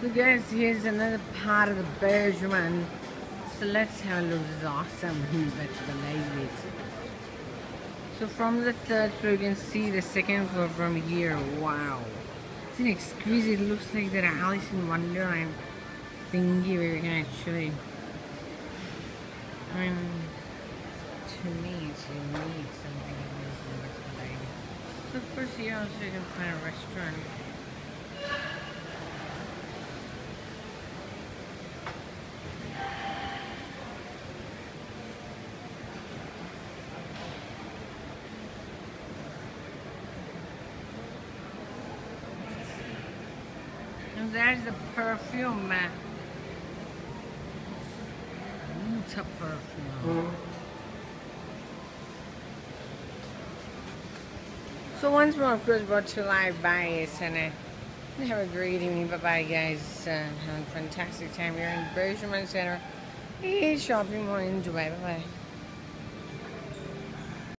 So guys, here's another part of the BurJuman. So let's have a look. This is awesome. Better believe it. So from the third floor, you can see the second floor from here. Wow. It's an exquisite. It looks like that Alice in Wonderland thingy where you can actually. I mean, to me, it's unique. Something Wonderland. So of course, here also you can find a restaurant. And there's the perfume. man. It's a perfume. So once more, of course, brought to live by us, and have a great evening. Bye bye, guys. Uh, having a fantastic time here in BurJuman Center, shopping mall in Dubai. Bye bye.